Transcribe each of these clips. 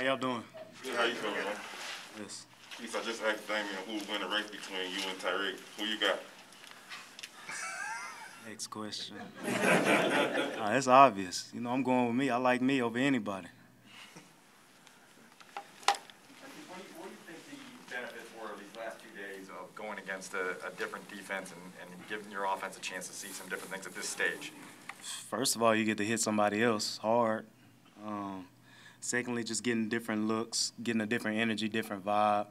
How y'all doing? Good, how you feeling, man? Yes. Peace, I just asked Damien who would win the race between you and Tyreek. Who you got? Next question. uh, it's obvious. You know, I'm going with me. I like me over anybody. What do you, what do you think the benefits were these last two days of going against a, a different defense and, and giving your offense a chance to see some different things at this stage? First of all, you get to hit somebody else hard. Um, secondly, just getting different looks, getting a different energy, different vibe.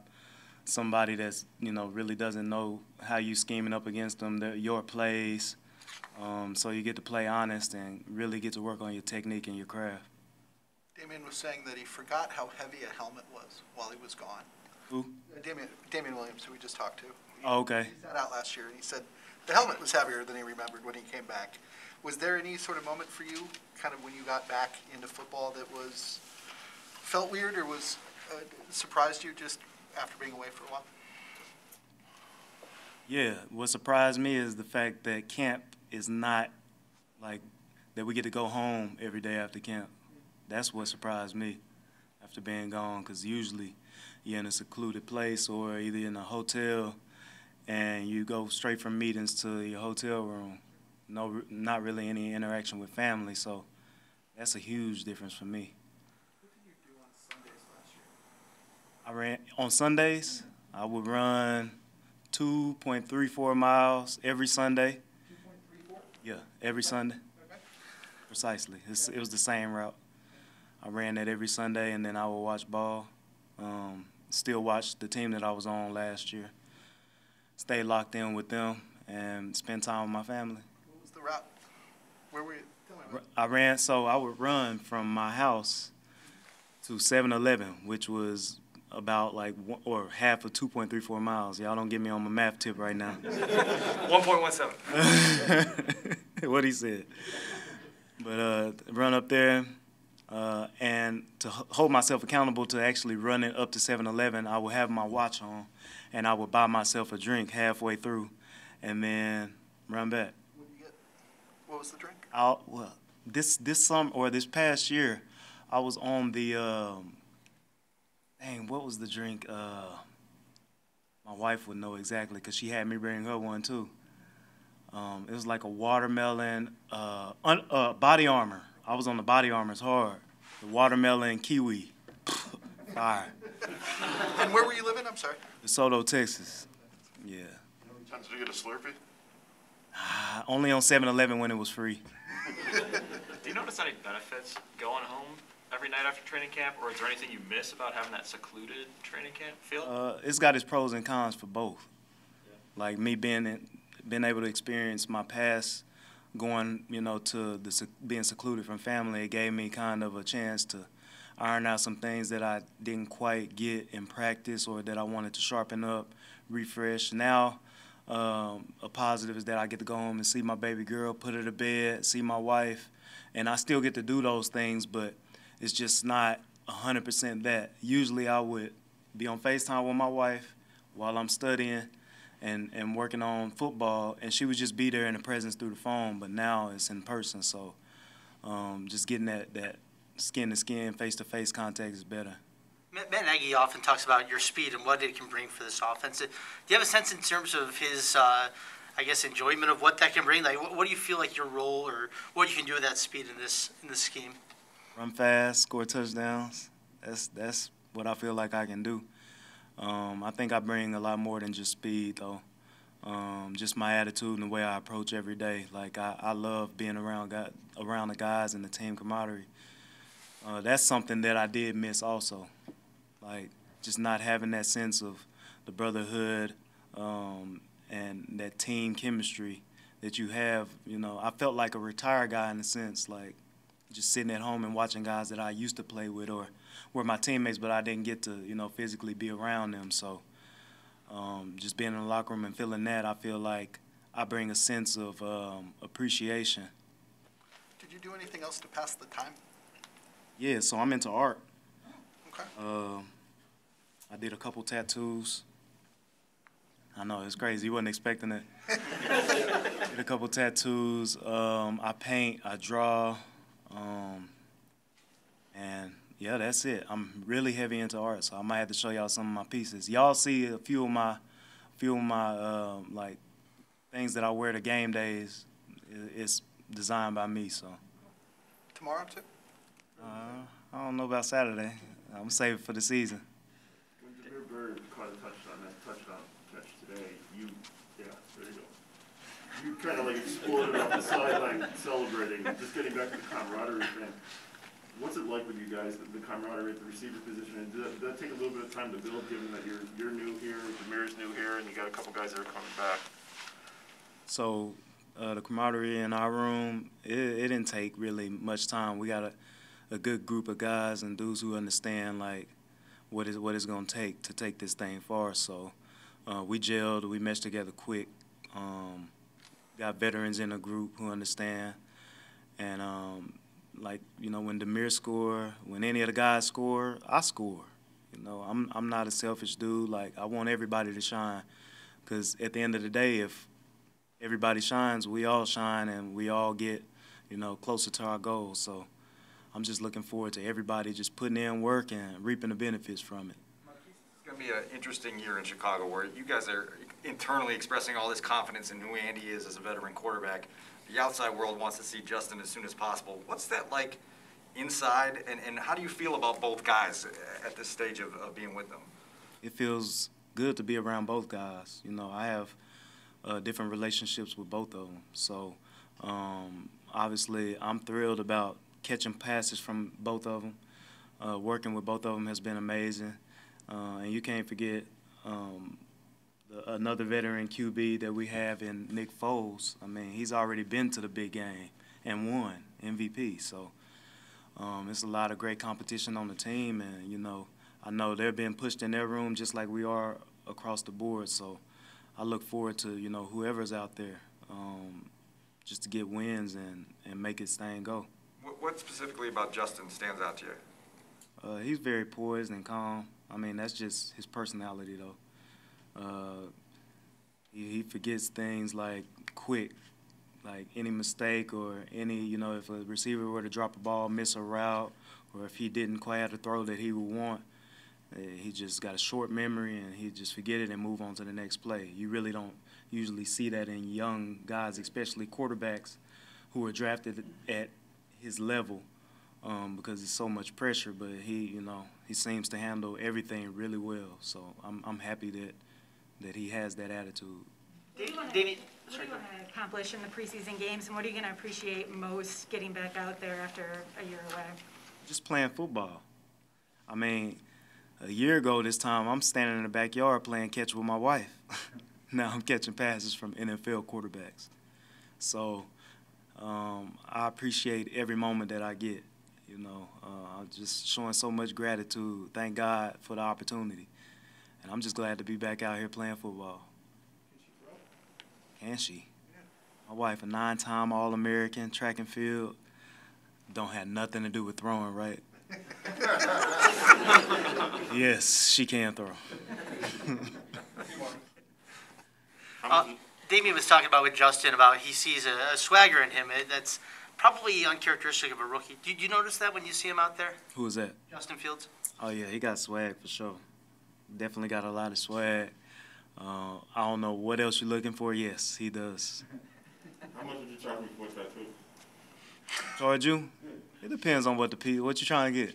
Somebody that's you know really doesn't know how you scheming up against them, your plays. Um, so you get to play honest and really get to work on your technique and your craft. Damien was saying that he forgot how heavy a helmet was while he was gone. Who? Uh, Damien, Damien Williams, who we just talked to. He- Oh, okay. He sat out last year, and he said the helmet was heavier than he remembered when he came back. Was there any sort of moment for you, kind of when you got back into football, that was, felt weird or was, uh, surprised you just after being away for a while? Yeah, what surprised me is the fact that camp is not like that we get to go home every day after camp. That's what surprised me after being gone, because usually you're in a secluded place or either in a hotel and you go straight from meetings to your hotel room. No, not really any interaction with family, so that's a huge difference for me. What did you do on Sundays last year? I ran on Sundays. I would run 2.34 miles every Sunday. Two point three four? Yeah, every Sunday. Okay. Precisely. It's, it was the same route. I ran that every Sunday, and then I would watch ball. Um, still watch the team that I was on last year. Stay locked in with them and spend time with my family. What was the route? Where were you? Tell me about. I ran, so I would run from my house to 7-Eleven, which was about like one, or half of 2.34 miles. Y'all don't get me on my math tip right now. One point one seven. what he said. But uh, run up there, uh, and to hold myself accountable to actually running up to 7-Eleven, I would have my watch on, and I would buy myself a drink halfway through, and then run back. What did you get? What was the drink? I, well, this this summer or this past year, I was on the um, dang. What was the drink? Uh, my wife would know exactly because she had me bring her one too. Um, it was like a watermelon, uh, un, uh, body armor. I was on the body armors hard. The watermelon kiwi, fire. And where were you living? I'm sorry. DeSoto, Texas. Yeah. Did you get a Slurpee? Ah, Only on 7-Eleven when it was free. Do you notice any benefits going home every night after training camp, or is there anything you miss about having that secluded training camp feel? Uh, it's got its pros and cons for both. Like me being in, being able to experience my past, going you know to the being secluded from family, it gave me kind of a chance to iron out some things that I didn't quite get in practice or that I wanted to sharpen up, refresh. Now, um, a positive is that I get to go home and see my baby girl, put her to bed, see my wife, and I still get to do those things, but it's just not 100% that. Usually I would be on FaceTime with my wife while I'm studying and, and working on football, and she would just be there in the presence through the phone, but now it's in person, so um, just getting that, that skin to skin, face to face contact is better. Matt Matt Nagy often talks about your speed and what it can bring for this offense. Do you have a sense in terms of his, uh, I guess, enjoyment of what that can bring? Like, what, what do you feel like your role or what you can do with that speed in this in this scheme? Run fast, score touchdowns. That's that's what I feel like I can do. Um, I think I bring a lot more than just speed, though. Um, just my attitude and the way I approach every day. Like I, I love being around guy, around the guys and the team camaraderie. Uh, that's something that I did miss also. Like just not having that sense of the brotherhood um, and that team chemistry that you have. You know, I felt like a retired guy in a sense, like just sitting at home and watching guys that I used to play with or were my teammates, but I didn't get to, you know, physically be around them. So um, just being in the locker room and feeling that, I feel like I bring a sense of um, appreciation. Did you do anything else to pass the time? Yeah, so I'm into art. Okay. Uh, I did a couple tattoos. I know it's crazy. You wasn't expecting it. did a couple tattoos. Um, I paint. I draw. Um, and Yeah, that's it. I'm really heavy into art, so I might have to show y'all some of my pieces. Y'all see a few of my, few of my uh, like things that I wear to game days. It's designed by me, so Tomorrow, too? uh, I don't know about Saturday. I'm gonna save it for the season. When Damiere Byrd caught a touchdown, that touchdown catch today, you, yeah, there you go. You kind of like exploded off the sideline celebrating, just getting back to the camaraderie thing. What's it like with you guys, the the camaraderie at the receiver position? And did that, that take a little bit of time to build, given that you're, you're new here, Damiere's new here, and you got a couple guys that are coming back? So uh, the camaraderie in our room, it, it didn't take really much time. We got a, a good group of guys and dudes who understand like what is what it's gonna take to take this thing far. So uh, we gelled, we meshed together quick. Um, got veterans in the group who understand, and um, like you know when Damiere score, when any of the guys score, I score. You know, I'm I'm not a selfish dude. Like I want everybody to shine, because at the end of the day, if everybody shines, we all shine, and we all get, you know, closer to our goals. So I'm just looking forward to everybody just putting in work and reaping the benefits from it. It's to be an interesting year in Chicago where you guys are internally expressing all this confidence in who Andy is as a veteran quarterback. The outside world wants to see Justin as soon as possible. What's that like inside, and, and how do you feel about both guys at this stage of, of being with them? It feels good to be around both guys. You know, I have uh, different relationships with both of them. So um, obviously, I'm thrilled about catching passes from both of them. Uh, working with both of them has been amazing. Uh, and you can't forget um, the, another veteran QB that we have in Nick Foles. I mean, he's already been to the big game and won MVP. So um, it's a lot of great competition on the team, and you know, I know they're being pushed in their room just like we are across the board. So I look forward to you know whoever's out there um, just to get wins and and make his thing go. What, what specifically about Justin stands out to you? Uh, he's very poised and calm. I mean, that's just his personality, though. Uh, he, he forgets things like quick, like any mistake or any, you know, if a receiver were to drop a ball, miss a route, or if he didn't quite have the throw that he would want, uh, he just got a short memory and he just forget it and move on to the next play. You really don't usually see that in young guys, especially quarterbacks who are drafted at his level um, because it's so much pressure. But he, you know, he seems to handle everything really well. So I'm I'm happy that that he has that attitude. What do you wanna- Davey, What do you go to accomplish in the preseason games, and what are you going to appreciate most getting back out there after a year away? Just playing football. I mean, a year ago this time, I'm standing in the backyard playing catch with my wife. now I'm catching passes from NFL quarterbacks. So um, I appreciate every moment that I get. You know, uh, I'm just showing so much gratitude. Thank God for the opportunity. And I'm just glad to be back out here playing football. Can she? My wife, a nine-time All-American track and field, don't have nothing to do with throwing, right? yes, she can throw. Uh, Damien was talking about with Justin about he sees a, a swagger in him eh, that's probably uncharacteristic of a rookie. Did you notice that when you see him out there, Who is that? Justin Fields? Oh yeah, he got swag for sure. Definitely got a lot of swag. Uh, I don't know what else you're looking for. Yes, he does. How much would you charge me for a tattoo? Charge you? It depends on what the pe- what you trying to get.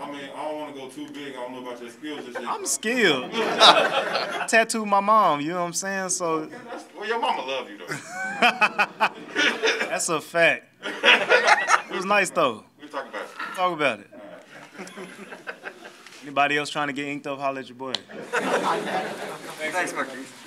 I mean, I don't wanna go too big, I don't know about your skills and shit. I'm skilled. I tattooed my mom. You know what I'm saying? So That's- Well, your mama love you though. that's a fact. It was nice though. We talking about it. Talk about it. Anybody else trying to get inked up? Holler at your boy. Thanks.